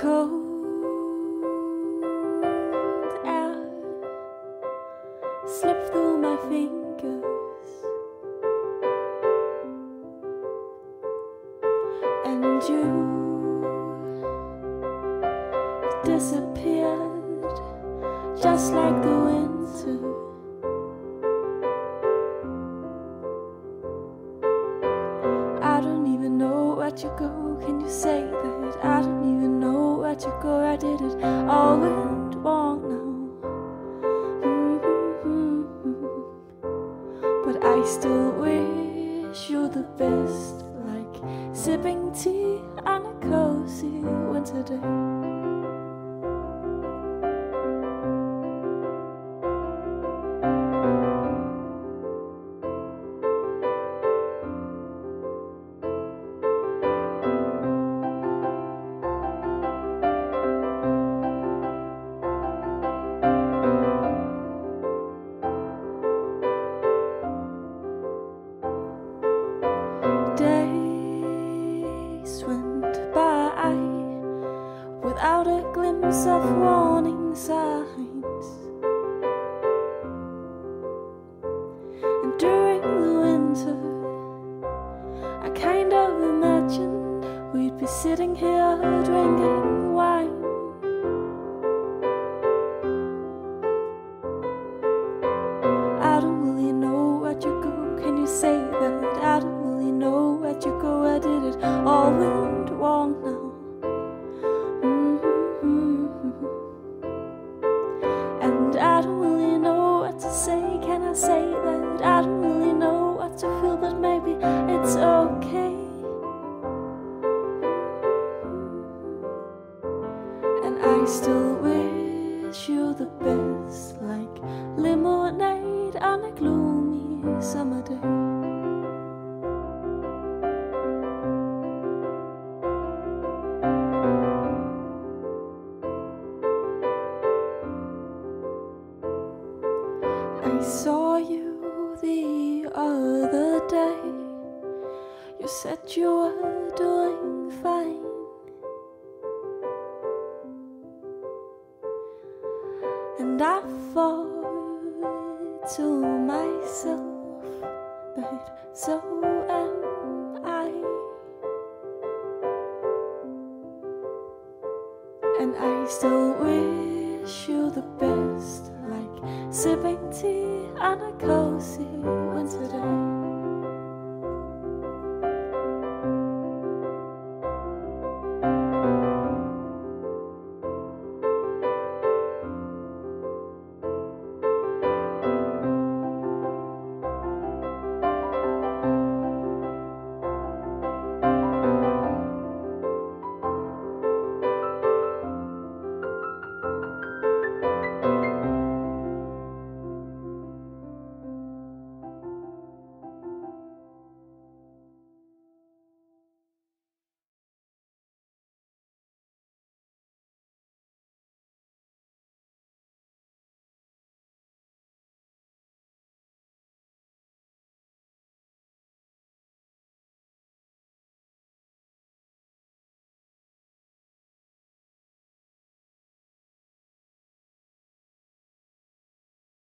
cold air slip through my fingers, and you disappeared just like the winter. I don't even know where to go. Can you say that? I don't even know where to go. I did it all went wrong now. But I still wish you the best, like sipping tea on a cozy winter day. Of warning signs. And during the winter, I kind of imagined we'd be sitting here drinking say that? I don't really know what to feel, but maybe it's okay. And I still wish you the best, like lemonade on a gloomy summer day. I saw you the other day. You said you were doing fine. And I thought to myself that so am I. And I still wish you the best, sipping tea on a cozy winter day.